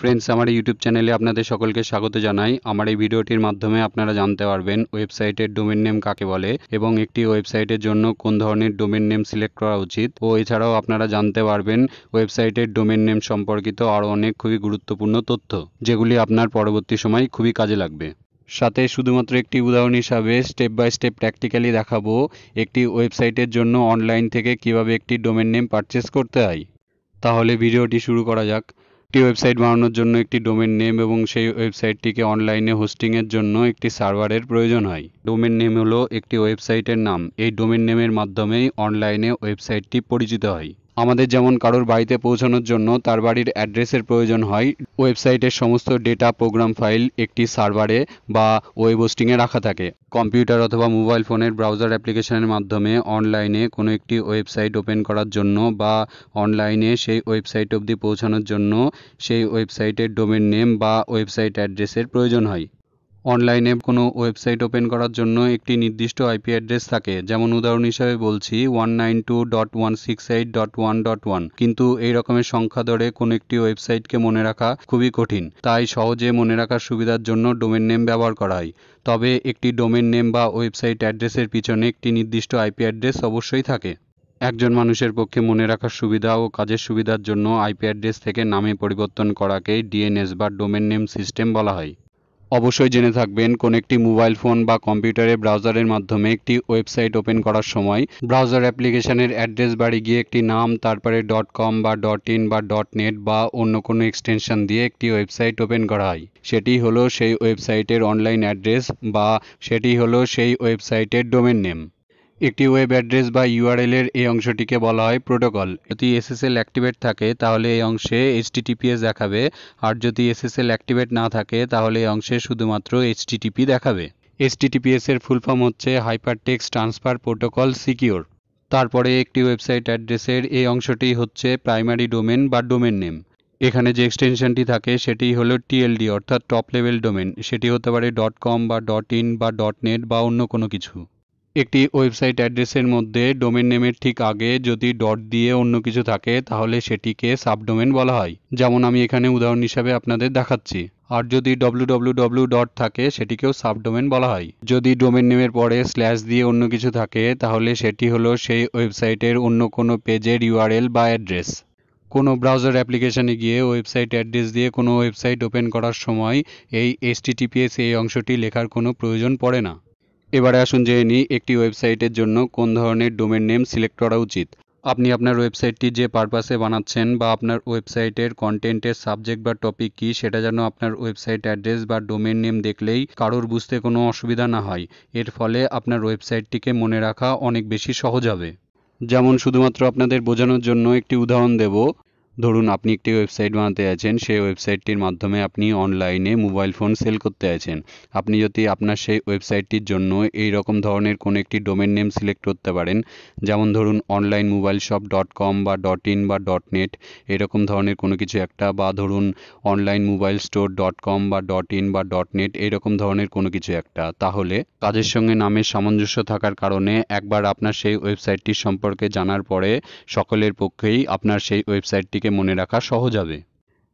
Friends আমার YouTube চ্যানেলে আপনাদের সকলকে স্বাগত জানাই। আমার এই ভিডিওটির মাধ্যমে আপনারা জানতে পারবেন ওয়েবসাইটের ডোমেন নেম কাকে বলে এবং একটি ওয়েবসাইটের জন্য কোন ধরনের ডোমেন নেম সিলেক্ট করা উচিত। ও এছাড়াও আপনারা জানতে পারবেন ওয়েবসাইটের ডোমেন নেম সম্পর্কিত আরও অনেক খুবই গুরুত্বপূর্ণ তথ্য, যেগুলি আপনার পরবর্তী সময় খুবই কাজে লাগবে। সাথে শুধুমাত্র একটি উদাহরণ হিসাবে স্টেপ বাই স্টেপ প্র্যাকটিক্যালি দেখাবো একটি ওয়েবসাইটের জন্য অনলাইন থেকে কীভাবে একটি ডোমেন নেম পারচেস করতে হয়। তাহলে ভিডিওটি শুরু করা যাক। একটি ওয়েবসাইট বানানোর জন্য একটি ডোমেন নেম এবং সেই ওয়েবসাইটটিকে অনলাইনে হোস্টিংয়ের জন্য একটি সার্ভারের প্রয়োজন হয়। ডোমেন নেম হলো একটি ওয়েবসাইটের নাম। এই ডোমেন নেমের মাধ্যমেই অনলাইনে ওয়েবসাইটটি পরিচিত হয়। আমাদের যেমন কারোর বাড়িতে পৌঁছানোর জন্য তার বাড়ির অ্যাড্রেসের প্রয়োজন হয়, ওয়েবসাইটের সমস্ত ডেটা প্রোগ্রাম ফাইল একটি সার্ভারে বা ওয়েব হোস্টিংয়ে রাখা থাকে। কম্পিউটার অথবা মোবাইল ফোনের ব্রাউজার অ্যাপ্লিকেশনের মাধ্যমে অনলাইনে কোনো একটি ওয়েবসাইট ওপেন করার জন্য বা অনলাইনে সেই ওয়েবসাইট অবধি পৌঁছানোর জন্য সেই ওয়েবসাইটের ডোমেন নেম বা ওয়েবসাইট অ্যাড্রেসের প্রয়োজন হয়। অনলাইনে কোনো ওয়েবসাইট ওপেন করার জন্য একটি নির্দিষ্ট আইপি অ্যাড্রেস থাকে। যেমন উদাহরণ হিসাবে বলছি one nine two dot one six eight dot one dot one কিন্তু এই রকমের সংখ্যা ধরে কোনো একটি ওয়েবসাইটকে মনে রাখা খুবই কঠিন। তাই সহজে মনে রাখার সুবিধার জন্য ডোমেন নেম ব্যবহার করা হয়। তবে একটি ডোমেন নেম বা ওয়েবসাইট অ্যাড্রেসের পিছনে একটি নির্দিষ্ট আইপি অ্যাড্রেস অবশ্যই থাকে। একজন মানুষের পক্ষে মনে রাখার সুবিধা ও কাজের সুবিধার জন্য আইপি অ্যাড্রেস থেকে নামে পরিবর্তন করাকেই ডিএনএস বা ডোমেন নেম সিস্টেম বলা হয়। অবশ্যই জেনে থাকবেন, কোন একটি মোবাইল ফোন বা কম্পিউটারে ব্রাউজারের মাধ্যমে একটি ওয়েবসাইট ওপেন করার সময়। ব্রাউজার অ্যাপ্লিকেশনের অ্যাড্রেস বাড়ি গিয়ে একটি নাম, তারপরে. ডট কম বা. ডট ইন বা. ডট নেট বা অন্য কোনো এক্সটেনশন দিয়ে একটি ওয়েবসাইট ওপেন করা হয়। সেটি হলো সেই ওয়েবসাইটের অনলাইন অ্যাড্রেস বা সেটি হলো সেই ওয়েবসাইটের ডোমেন নেম একটি ওয়েব অ্যাড্রেস বা ইউআরএল এর এই অংশটিকে বলা হয় প্রোটোকল যদি এসএসএল অ্যাক্টিভেট থাকে, তাহলে এই অংশে এইচটিটিপিএস দেখাবে। আর যদি এসএসএল অ্যাক্টিভেট না থাকে, তাহলে এই অংশে শুধুমাত্র এইচটিটিপি দেখাবে। এইচটিটিপিএস এর ফুল ফর্ম হচ্ছে hyper text transfer protocol secure তারপরে একটি ওয়েবসাইট অ্যাড্রেসের এই অংশটি হচ্ছে প্রাইমারি ডোমেন বা ডোমেন নেম এখানে যে এক্সটেনশনটি থাকে সেটি হলো টিএলডি অর্থাৎ টপ লেভেল ডোমেন সেটি হতে পারে ডট কম বা ডট ইন বা ডট নেট বা অন্য কোনো কিছু। একটি ওয়েবসাইট অ্যাড্রেসের মধ্যে ডোমেন নেমের ঠিক আগে যদি ডট দিয়ে অন্য কিছু থাকে, তাহলে সেটিকে সাবডোমেন বলা হয়। যেমন আমি এখানে উদাহরণ হিসাবে আপনাদের দেখাচ্ছি। আর যদি www ডট থাকে, সেটিকেও সাবডোমেন বলা হয়। যদি ডোমেন নেমের পরে স্ল্যাশ দিয়ে অন্য কিছু থাকে, তাহলে সেটি হলো সেই ওয়েবসাইটের অন্য কোনো পেজের ইউআরএল বা অ্যাড্রেস। কোনো ব্রাউজার অ্যাপ্লিকেশনে গিয়ে ওয়েবসাইট অ্যাড্রেস দিয়ে কোনো ওয়েবসাইট ওপেন করার সময় এই এইচটিটিপিএস এই অংশটি লেখার কোনো প্রয়োজন পড়ে না। এবারে আসুন জেনে নিই একটি ওয়েবসাইটের জন্য কোন ধরনের ডোমেন নেম সিলেক্ট করা উচিত। আপনি আপনার ওয়েবসাইটটি যে পারপাসে বানাচ্ছেন বা আপনার ওয়েবসাইটের কন্টেন্টের সাবজেক্ট বা টপিক কী, সেটা যেন আপনার ওয়েবসাইট অ্যাড্রেস বা ডোমেন নেম দেখলেই কারোর বুঝতে কোনো অসুবিধা না হয়। এর ফলে আপনার ওয়েবসাইটটিকে মনে রাখা অনেক বেশি সহজ হবে। যেমন শুধুমাত্র আপনাদের বোঝানোর জন্য একটি উদাহরণ দেব। ধরুন, আপনি একটি ওয়েবসাইট বানাতে আছেন সেই ওয়েবসাইটটির মাধ্যমে আপনি অনলাইনে মোবাইল ফোন সেল করতে আছেন আপনি যদি আপনার সেই ওয়েবসাইটটির জন্য এই রকম ধরনের কোনো একটি ডোমেন নেম সিলেক্ট করতে পারেন, যেমন ধরুন online mobile shop dot com বা ডট ইন বা ডট নেট এরকম ধরনের কোনো কিছু একটা, বা ধরুন online mobile store dot com বা ডট ইন বা ডট নেট এরকম ধরনের কোনো কিছু একটা। তাহলে কাজের সঙ্গে নামের সামঞ্জস্য থাকার কারণে একবার আপনার সেই ওয়েবসাইটটির সম্পর্কে জানার পরে সকলের পক্ষেই আপনার সেই ওয়েবসাইটটিকে মনে রাখা সহজ হবে।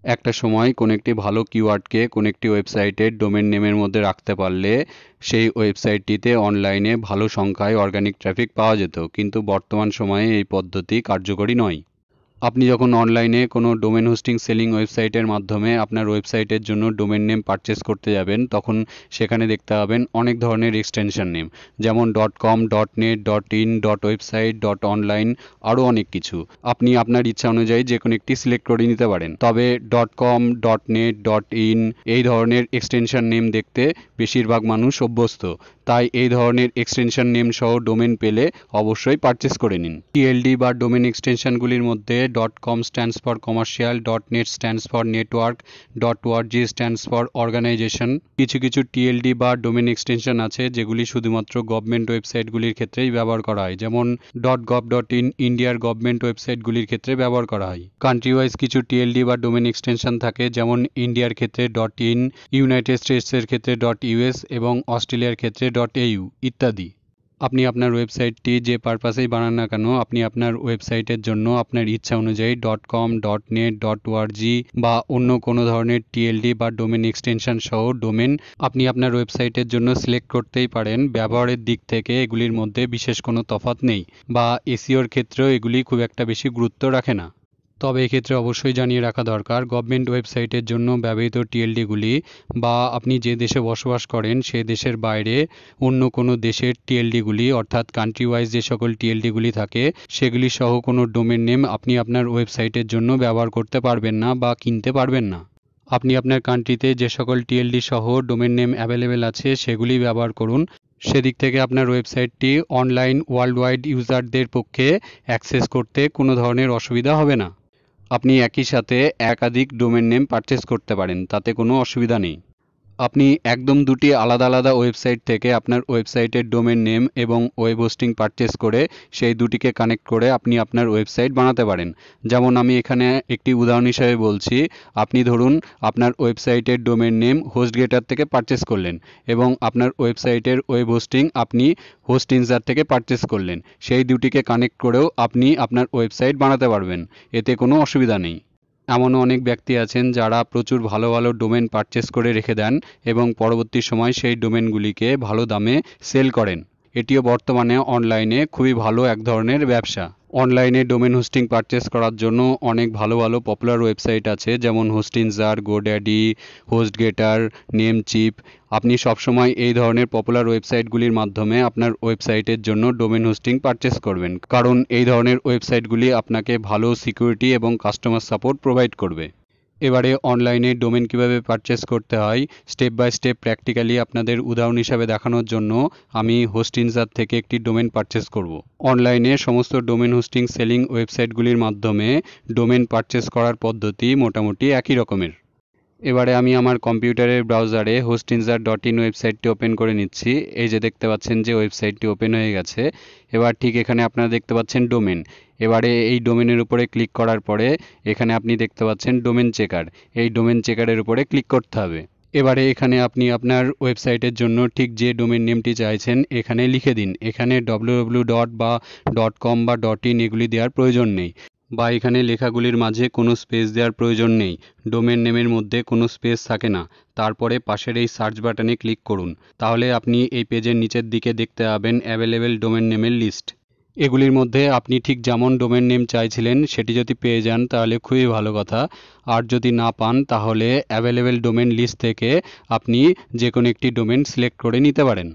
একটা সময় কোনো একটি ভালো কিওয়ার্ডকে কোনো একটি ওয়েবসাইটের ডোমেন নেমের মধ্যে রাখতে পারলে সেই ওয়েবসাইটটিতে অনলাইনে ভালো সংখ্যায় অর্গানিক ট্রাফিক পাওয়া যেত, কিন্তু বর্তমান সময়ে এই পদ্ধতি কার্যকরী নয়। আপনি যখন অনলাইনে কোনো ডোমেন হোস্টিং সেলিং ওয়েবসাইটের মাধ্যমে আপনার ওয়েবসাইটের জন্য ডোমেন নেম পারচেস করতে যাবেন, তখন সেখানে দেখতে পাবেন অনেক ধরনের এক্সটেনশন নেম যেমন dot com dot net dot in dot website dot online আরও অনেক কিছু। আপনি আপনার ইচ্ছা অনুযায়ী যে কোনো একটি সিলেক্ট করে নিতে পারেন। তবে dot com dot net dot in এই ধরনের এক্সটেনশন নেম দেখতে বেশিরভাগ মানুষ অভ্যস্ত। তাই এই ধরনের এক্সটেনশন নেম সহ ডোমেন পেলে অবশ্যই পারচেস করে নিন। টিএলডি বা ডোমেন এক্সটেনশনগুলির মধ্যে. Dot com stands for commercial dot net stands for network dot org stands for organization কিছু কিছু টিএলডি বা ডোমেন এক্সটেনশন আছে যেগুলি শুধুমাত্র গভর্নমেন্ট ওয়েবসাইটগুলির ক্ষেত্রেই ব্যবহার করা হয়। যেমন. ডট গভ ডট ইন ইন্ডিয়ার গভর্নমেন্ট ওয়েবসাইটগুলির ক্ষেত্রে ব্যবহার করা হয়। কান্ট্রি ওয়াইজ কিছু টিএলডি বা ডোমেন এক্সটেনশন থাকে যেমন ইন্ডিয়ার ক্ষেত্রে. ডট ইন ইউনাইটেড স্টেটসের ক্ষেত্রে. ডট ইউএস এবং অস্ট্রেলিয়ার ক্ষেত্রে ডট এইউ ইত্যাদি। আপনি আপনার ওয়েবসাইটটি যে পারপাসেই বানান না কেন, আপনি আপনার ওয়েবসাইটের জন্য আপনার ইচ্ছা অনুযায়ী. Dot com dot net dot ORG বা অন্য কোনো ধরনের টিএলডি বা ডোমেন এক্সটেনশন সহ ডোমেন আপনি আপনার ওয়েবসাইটের জন্য সিলেক্ট করতেই পারেন। ব্যবহারের দিক থেকে এগুলির মধ্যে বিশেষ কোনো তফাৎ নেই বা এসিওর ক্ষেত্রেও এগুলি খুব একটা বেশি গুরুত্ব রাখে না। তবে এক্ষেত্রে অবশ্যই জানিয়ে রাখা দরকার গভর্নমেন্ট ওয়েবসাইটের জন্য ব্যবহৃত টিএলডিগুলি বা আপনি যে দেশে বসবাস করেন সে দেশের বাইরে অন্য কোনো দেশের টিএলডিগুলি অর্থাৎ কান্ট্রি ওয়াইজ যে সকল টিএলডিগুলি থাকে, সেগুলি সহ কোনো ডোমেন নেম আপনি আপনার ওয়েবসাইটের জন্য ব্যবহার করতে পারবেন না বা কিনতে পারবেন না। আপনি আপনার কান্ট্রিতে যে সকল টিএলডি সহ ডোমেন নেম অ্যাভেলেবেল আছে, সেগুলি ব্যবহার করুন। সেদিক থেকে আপনার ওয়েবসাইটটি অনলাইন ওয়ার্ল্ড ওয়াইড ইউজারদের পক্ষে অ্যাক্সেস করতে কোনো ধরনের অসুবিধা হবে না। আপনি একই সাথে একাধিক ডোমেন নেম পারচেস করতে পারেন তাতে কোনো অসুবিধা নেই। আপনি একদম দুটি আলাদা আলাদা ওয়েবসাইট থেকে আপনার ওয়েবসাইটের ডোমেন নেম এবং ওয়েব হোস্টিং পারচেস করে সেই দুটিকে কানেক্ট করে আপনি আপনার ওয়েবসাইট বানাতে পারেন। যেমন আমি এখানে একটি উদাহরণ হিসেবে বলছি, আপনি ধরুন আপনার ওয়েবসাইটের ডোমেন নেম হোস্টগেটার থেকে পারচেস করলেন এবং আপনার ওয়েবসাইটের ওয়েব হোস্টিং আপনি হোস্ট ইনজার থেকে পারচেস করলেন। সেই দুটিকে কানেক্ট করেও আপনি আপনার ওয়েবসাইট বানাতে পারবেন। এতে কোনো অসুবিধা নেই। এমনও অনেক ব্যক্তি আছেন যারা প্রচুর ভালো ভালো ডোমেন পারচেস করে রেখে দেন এবং পরবর্তী সময় সেই ডোমেনগুলিকে ভালো দামে সেল করেন। এটিও বর্তমানে অনলাইনে খুবই ভালো এক ধরনের ব্যবসা। অনলাইনে ডোমেন হোস্টিং পারচেস করার জন্য অনেক ভালো ভালো পপুলার ওয়েবসাইট আছে, যেমন হোস্টিনজার গোড্যাডি হোস্টগেটার নেমচিপ আপনি সবসময় এই ধরনের পপুলার ওয়েবসাইটগুলির মাধ্যমে আপনার ওয়েবসাইটের জন্য ডোমেন হোস্টিং পারচেস করবেন। কারণ এই ধরনের ওয়েবসাইটগুলি আপনাকে ভালো সিকিউরিটি এবং কাস্টমার সাপোর্ট প্রোভাইড করবে। এবারে অনলাইনে ডোমেন কীভাবে পারচেস করতে হয় স্টেপ বাই স্টেপ প্র্যাকটিক্যালি আপনাদের উদাহরণ হিসাবে দেখানোর জন্য আমি হোস্টিংসার থেকে একটি ডোমেন পারচেস করব। অনলাইনে সমস্ত ডোমেন হোস্টিং সেলিং ওয়েবসাইটগুলির মাধ্যমে ডোমেন পারচেস করার পদ্ধতি মোটামুটি একই রকমের এবারে আমি আমার কম্পিউটারের ব্রাউজারে হোস্টিনজার ডট ইন ওয়েবসাইটটি ওপেন করে নিচ্ছি। এই যে দেখতে পাচ্ছেন যে ওয়েবসাইটটি ওপেন হয়ে গেছে। এবার ঠিক এখানে আপনারা দেখতে পাচ্ছেন ডোমেন। এবারে এই ডোমেনের উপরে ক্লিক করার পরে এখানে আপনি দেখতে পাচ্ছেন ডোমেন চেকার। এই ডোমেন চেকারের উপরে ক্লিক করতে হবে। এবারে এখানে আপনি আপনার ওয়েবসাইটের জন্য ঠিক যে ডোমেন নেমটি চাইছেন এখানে লিখে দিন। এখানে ডব্লিউ ডট বা. ডট কম বা ডট ইন এগুলি দেওয়ার প্রয়োজন নেই। বা এখানে লেখাগুলির মাঝে কোনো স্পেস দেওয়ার প্রয়োজন নেই। ডোমেন নেমের মধ্যে কোনো স্পেস থাকে না। তারপরে পাশের এই সার্চ বাটনে ক্লিক করুন। তাহলে আপনি এই পেজের নিচের দিকে দেখতে পাবেন অ্যাভেলেবেল ডোমেন নেমের লিস্ট। এগুলির মধ্যে আপনি ঠিক যেমন ডোমেন নেম চাইছিলেন সেটি যদি পেয়ে যান তাহলে খুবই ভালো কথা। আর যদি না পান তাহলে অ্যাভেলেবেল ডোমেন লিস্ট থেকে আপনি যে কোনো একটি ডোমেন সিলেক্ট করে নিতে পারেন।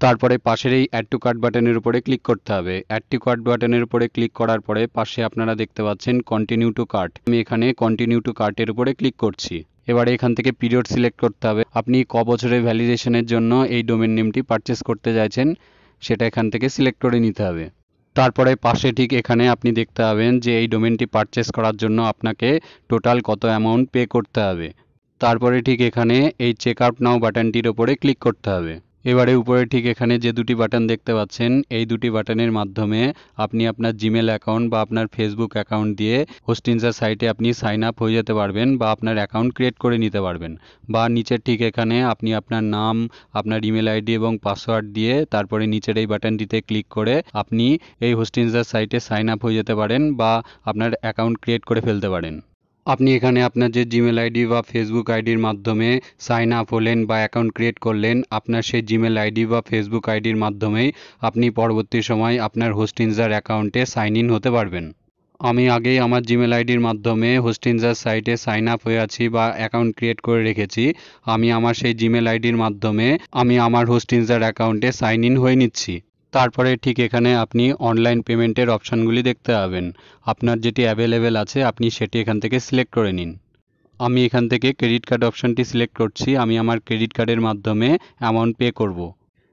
তারপরে পাশের এই অ্যাড টু কার্ট বাটনের উপরে ক্লিক করতে হবে। অ্যাড টু কার্ট বাটনের উপরে ক্লিক করার পরে পাশে আপনারা দেখতে পাচ্ছেন কন্টিনিউ টু কার্ট আমি এখানে কন্টিনিউ টু কার্টের উপরে ক্লিক করছি। এবারে এখান থেকে পিরিয়ড সিলেক্ট করতে হবে। আপনি ক বছরের ভ্যালিডেশনের জন্য এই ডোমেন নেমটি পারচেস করতে চাইছেন, সেটা এখান থেকে সিলেক্ট করে নিতে হবে। তারপরে পাশে ঠিক এখানে আপনি দেখতে পাবেন যে এই ডোমেনটি পারচেস করার জন্য আপনাকে টোটাল কত অ্যামাউন্ট পে করতে হবে। তারপরে ঠিক এখানে এই চেক আউট নাও বাটনটির ওপরে ক্লিক করতে হবে। এবারে উপরে ঠিক এখানে যে দুটি বাটন দেখতে পাচ্ছেন, এই দুটি বাটনের মাধ্যমে আপনি আপনার জিমেল অ্যাকাউন্ট বা আপনার ফেসবুক অ্যাকাউন্ট দিয়ে হোস্টিনজার সাইটে আপনি সাইন আপ হয়ে যেতে পারবেন বা আপনার অ্যাকাউন্ট ক্রিয়েট করে নিতে পারবেন। বা নিচের ঠিক এখানে আপনি আপনার নাম, আপনার ইমেল আইডি এবং পাসওয়ার্ড দিয়ে তারপরে নিচের এই বাটনটিতে ক্লিক করে আপনি এই হোস্টিনজার সাইটে সাইন আপ হয়ে যেতে পারেন বা আপনার অ্যাকাউন্ট ক্রিয়েট করে ফেলতে পারেন। আপনি এখানে আপনার যে জিমেল আইডি বা ফেসবুক আইডির মাধ্যমে সাইন আপ হলেন বা অ্যাকাউন্ট ক্রিয়েট করলেন, আপনার সেই জিমেল আইডি বা ফেসবুক আইডির মাধ্যমেই আপনি পরবর্তী সময় আপনার হোস্টিনজার অ্যাকাউন্টে সাইন ইন হতে পারবেন। আমি আগেই আমার জিমেল আইডির মাধ্যমে হোস্টিনজার সাইটে সাইন আপ হয়ে আছি বা অ্যাকাউন্ট ক্রিয়েট করে রেখেছি। আমি আমার সেই জিমেল আইডির মাধ্যমে আমি আমার হোস্টিনজার অ্যাকাউন্টে সাইন ইন হয়ে নিচ্ছি। তারপরে ঠিক এখানে আপনি অনলাইন পেমেন্টের অপশানগুলি দেখতে পাবেন। আপনার যেটি অ্যাভেলেবেল আছে, আপনি সেটি এখান থেকে সিলেক্ট করে নিন। আমি এখান থেকে ক্রেডিট কার্ড অপশানটি সিলেক্ট করছি। আমি আমার ক্রেডিট কার্ডের মাধ্যমে অ্যামাউন্ট পে করব।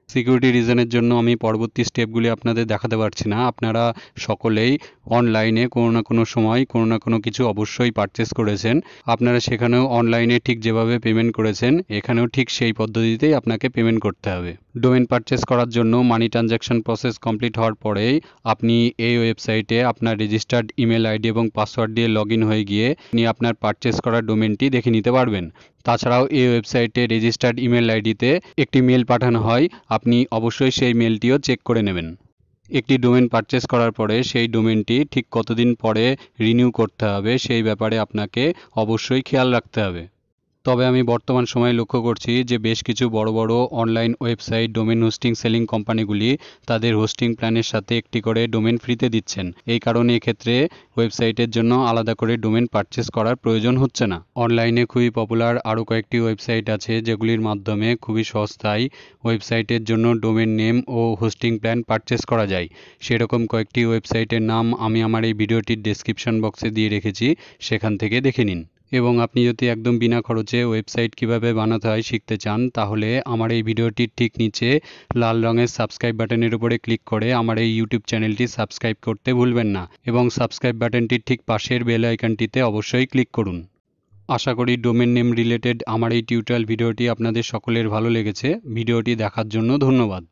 সিকিউরিটি রিজনের জন্য আমি পরবর্তী স্টেপগুলি আপনাদের দেখাতে পারছি না। আপনারা সকলেই অনলাইনে কোনো না কোনো সময় কোনো না কোনো কিছু অবশ্যই পারচেস করেছেন। আপনারা সেখানেও অনলাইনে ঠিক যেভাবে পেমেন্ট করেছেন, এখানেও ঠিক সেই পদ্ধতিতেই আপনাকে পেমেন্ট করতে হবে। ডোমেন পারচেস করার জন্য মানি ট্রানজ্যাকশন প্রসেস কমপ্লিট হওয়ার পরেই আপনি এই ওয়েবসাইটে আপনার রেজিস্টার্ড ইমেল আইডি এবং পাসওয়ার্ড দিয়ে লগ হয়ে গিয়ে আপনি আপনার পারচেস করা ডোমেনটি দেখে নিতে পারবেন। তাছাড়াও এই ওয়েবসাইটে রেজিস্টার্ড ইমেল আইডিতে একটি মেল পাঠানো হয়। আপনি অবশ্যই সেই মেলটিও চেক করে নেবেন। একটি ডোমেন পারচেস করার পরে সেই ডোমেনটি ঠিক কতদিন পরে রিনিউ করতে হবে সেই ব্যাপারে আপনাকে অবশ্যই খেয়াল রাখতে হবে। তবে আমি বর্তমান সময়ে লক্ষ্য করছি যে বেশ কিছু বড় বড় online website domain hosting selling কোম্পানিগুলি তাদের হোস্টিং প্ল্যানের সাথে একটি করে ডোমেন ফ্রিতে দিচ্ছেন। এই কারণে এক্ষেত্রে ওয়েবসাইটের জন্য আলাদা করে ডোমেন পারচেস করার প্রয়োজন হচ্ছে না। অনলাইনে খুবই পপুলার আরও কয়েকটি ওয়েবসাইট আছে যেগুলির মাধ্যমে খুবই সস্তায় ওয়েবসাইটের জন্য ডোমেন নেম ও হোস্টিং প্ল্যান পারচেস করা যায়। সেরকম কয়েকটি ওয়েবসাইটের নাম আমি আমার এই ভিডিওটির ডেসক্রিপশন বক্সে দিয়ে রেখেছি, সেখান থেকে দেখে নিন। এবং আপনি যদি একদম বিনা খরচে ওয়েবসাইট কীভাবে বানাতে হয় শিখতে চান, তাহলে আমার এই ভিডিওটির ঠিক নিচে লাল রঙের সাবস্ক্রাইব বাটনের উপরে ক্লিক করে আমার এই ইউটিউব চ্যানেলটি সাবস্ক্রাইব করতে ভুলবেন না এবং সাবস্ক্রাইব বাটনটির ঠিক পাশের বেল আইকনটিতে অবশ্যই ক্লিক করুন। আশা করি ডোমেন নেম রিলেটেড আমার এই টিউটোরিয়াল ভিডিওটি আপনাদের সকলের ভালো লেগেছে। ভিডিওটি দেখার জন্য ধন্যবাদ।